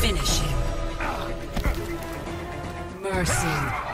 Finish him. Mercy.